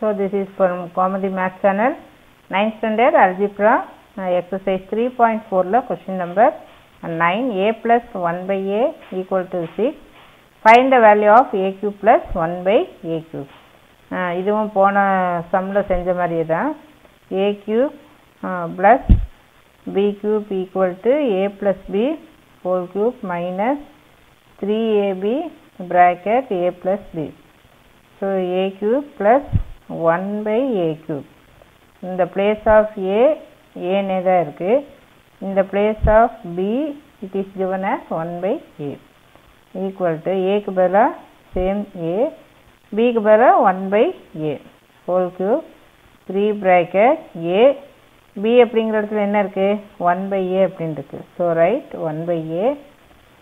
So this is from Comedy Math Channel, 9th standard algebra, uh, exercise 3.4 la question number 9 a plus 1 by a equal to 6. Find the value of a cube plus 1 by a cube. Uh, இதுவும் போன சம்ல செஞ்ச மாதிரியேதான் a cube uh, plus b cube equal to a plus b whole cube minus 3ab bracket a plus b. So a cube plus 1 by a cube. In the place of a, a நே தான் இருக்கு. In the place of b, it is given as 1 by a. Equal to a க்கு பதிலா same a, b க்கு பதிலா 1 by a. Whole cube, 3 bracket a, b அப்படிங்கிற இடத்துல என்ன இருக்கு 1 by a அப்படின்னு இருக்கு. So write 1 by a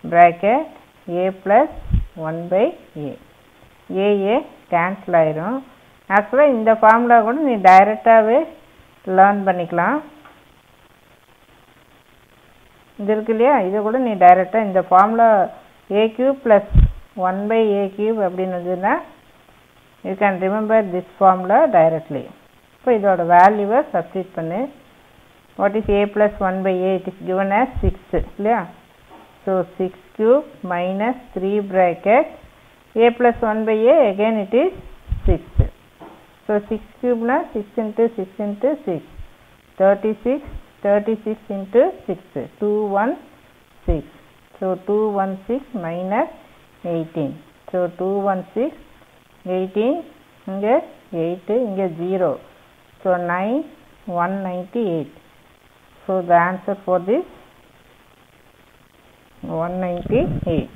bracket a plus 1 by a. a a cancel ஆயிரும் ஆக்சுவலாக இந்த ஃபார்முலா கூட நீ டைரெக்டாகவே லேர்ன் பண்ணிக்கலாம். இது இருக்கு இல்லையா? இதை கூட நீ டைரெக்டாக இந்த formula A cube plus one by A cube அப்படின்னு வந்துன்னா you can remember this formula directly இப்போ இதோட வேல்யூவை சப்ஸ்டியூட் பண்ணு. What is A plus one by A it is given as six இல்லையா? So six cube minus three bracket A plus one by A again it is so 6 cube na 6 into 6 into 6 36 36 into 6 216 so 216 minus 18 so 216 18 இங்க 8 இங்க 0 so 9 198 so the answer for this 198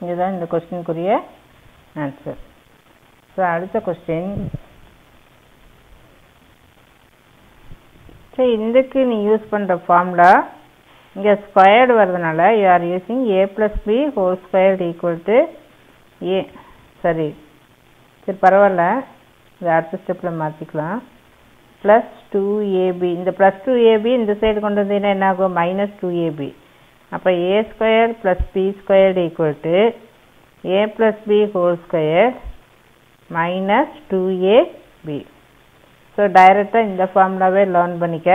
இதுதான் இந்த கொஸ்டினுக்குரிய answer so அடுத்த question so இதுக்கு நீ use பண்ணுற formula இங்கே ஸ்கொயர்டு வர்றதுனால you are using A plus B whole squared equal to A சரி சரி பரவாயில்ல. இது அடுத்த ஸ்டெப்பில் மாற்றிக்கலாம் ப்ளஸ் டூ ஏபி இந்த ப்ளஸ் டூ ஏபி இந்த சைடு கொண்டு வந்தீங்கன்னா என்ன ஆகும் மைனஸ் டூ ஏபி அப்போ A square plus B squared equal to A plus B whole square minus two A B so டைரெக்டாக இந்த ஃபார்முலாவே லேர்ன் பண்ணிக்க.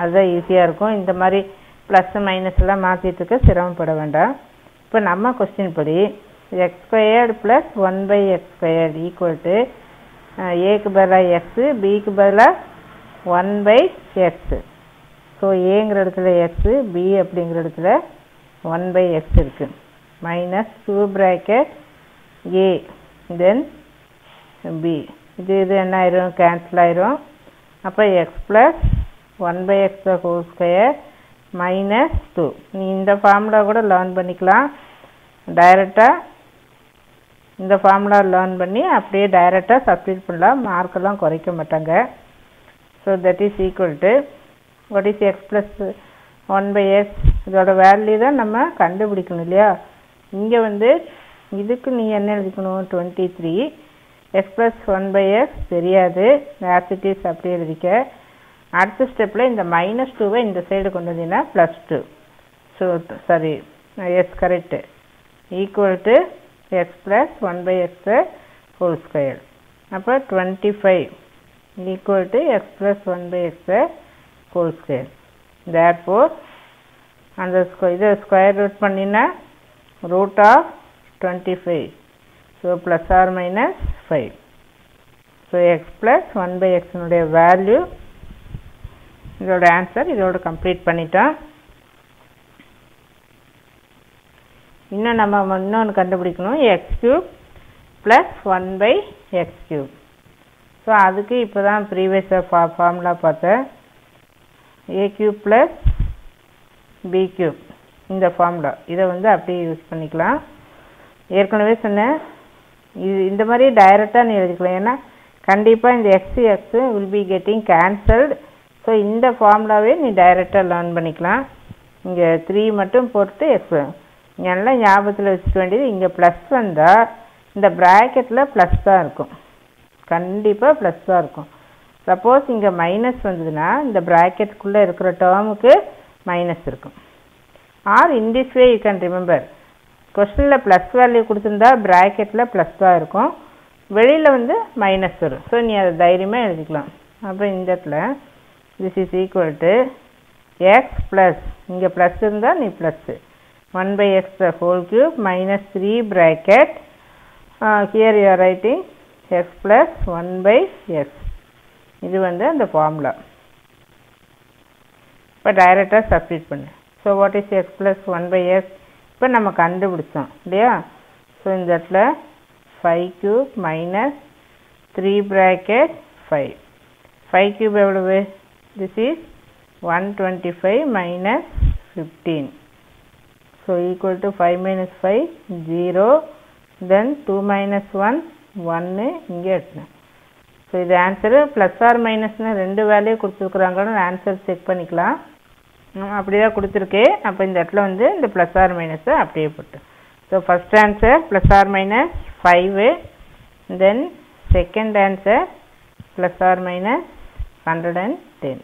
அதுதான் ஈஸியாக இருக்கும். இந்த மாதிரி ப்ளஸ் மைனஸ்லாம் எல்லாம் சிரமப்பட வேண்டாம். இப்போ நம்ம கொஸ்டின் படி X squared plus one by X squared equal to ஏக்கு பதிலாக எக்ஸு பிக்கு பதிலாக ஒன் பை எக்ஸு ஸோ ஏங்கிற இடத்துல எக்ஸு பி அப்படிங்கிற இடத்துல ஒன் பை எக்ஸ் இருக்குது minus two bracket A then B இது இது என்ன ஆயிரும்? கேன்சல் ஆயிரும். அப்போ X plus one by X whole square minus two நீ இந்த ஃபார்முலா கூட லேர்ன் பண்ணிக்கலாம். டைரெக்டாக இந்த ஃபார்முலா லேர்ன் பண்ணி அப்படியே டைரெக்டாக சப்ஸ்டியூட் பண்ணலாம். மார்க்கெல்லாம் குறைக்க மாட்டாங்க. So that is equal to what is X plus one by X இதோட வேல்யூ தான் நம்ம கண்டுபிடிக்கணும் இல்லையா? இங்கே வந்து இதுக்கு நீ என்ன எழுதிக்கணும்? Twenty three X plus one by X தெரியாது. ஆசிட்டிஸ் அப்படி எழுதிக்க. அடுத்த ஸ்டெப்பில் இந்த மைனஸ் டூவை இந்த சைடு கொண்டு வந்தீங்கன்னா plus two so sorry yes correct equal to X plus one by X whole square அப்போ twenty five equal to X plus one by X whole square therefore அந்த ஸ்கொ இதை ஸ்கொயர் ரூட் பண்ணினா root of twenty five so plus or minus five so X plus one by X value இதோட answer இதோட complete பண்ணிட்டோம் இன்னும் நம்ம இன்னொன்று கண்டுபிடிக்கணும். X cube plus one by X cube so அதுக்கு இப்போ தான் ப்ரீவியஸாக ஃபா ஃபார்முலா பார்த்தேன். A cube plus B cube இந்த ஃபார்முலா இதை வந்து அப்படியே யூஸ் பண்ணிக்கலாம். ஏற்கனவே சொன்னேன். இந்த மாதிரி டைரெக்டாக நீ எழுதிக்கலாம். ஏன்னா கண்டிப்பாக இந்த X X will be getting cancelled so இந்த ஃபார்முலாவே நீ டைரெக்டாக லேர்ன் பண்ணிக்கலாம். இங்கே த்ரீ மட்டும் போட்டு எக்ஸ் நல்லா ஞாபகத்தில் வச்சுக்க வேண்டியது இங்கே ப்ளஸ் வந்தால் இந்த ப்ராக்கெட்டில் ப்ளஸ் தான் இருக்கும். கண்டிப்பாக ப்ளஸ் தான் இருக்கும். சப்போஸ் இங்கே மைனஸ் வந்ததுன்னா இந்த ப்ராக்கெட்டுக்குள்ளே இருக்கிற டேர்முக்கு மைனஸ் இருக்கும். Or in this way you can remember கொஸ்டினில் ப்ளஸ் வேல்யூ கொடுத்துருந்தா ப்ராக்கெட்டில் ப்ளஸ் தான் இருக்கும். வெளியில் வந்து மைனஸ் வரும். ஸோ நீ அதை தைரியமாக எழுதிக்கலாம். அப்போ இந்த இடத்துல this is equal to X plus இங்கே ப்ளஸ் இருந்தால் நீ plus one by X whole cube minus three bracket here you are writing X plus one by X இது வந்து அந்த ஃபார்முலா இப்போ டைரெக்டாக சப்ஸ்டிட் பண்ணு. So what is X plus one by X இப்போ நம்ம கண்டுபிடிச்சோம் இல்லையா? ஸோ இந்த இடத்துல five cube minus three bracket five five cube எவ்வளவு? This is one twenty five minus fifteen so equal to five minus five zero then two minus one ஒன்று இங்கே எடுத்தேன் ஸோ இது ஆன்சரு ப்ளஸ் ஆர் மைனஸ்னு ரெண்டு வேலையை கொடுத்துருக்குறாங்கன்னு answer check பண்ணிக்கலாம். அப்படி தான் கொடுத்துருக்கு. அப்போ இந்த இடத்துல வந்து இந்த ப்ளஸ் ஆர் மைனஸை அப்படியே போட்டு. So first answer plus or minus five then second answer plus or minus hundred and ten